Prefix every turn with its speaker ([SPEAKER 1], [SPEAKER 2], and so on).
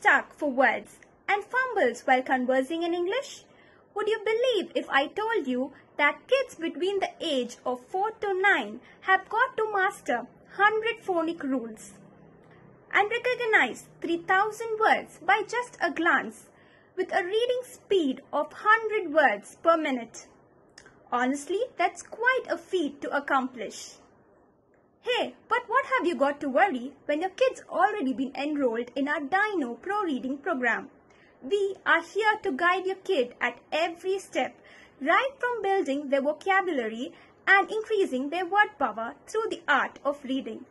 [SPEAKER 1] stuck for words and fumbles while conversing in English? Would you believe if I told you that kids between the age of 4 to 9 have got to master 100 phonic rules and recognize 3000 words by just a glance with a reading speed of 100 words per minute? Honestly, that's quite a feat to accomplish. Hey, but have you got to worry when your kid's already been enrolled in our Dino Pro Reading program? We are here to guide your kid at every step, right from building their vocabulary and increasing their word power through the art of reading.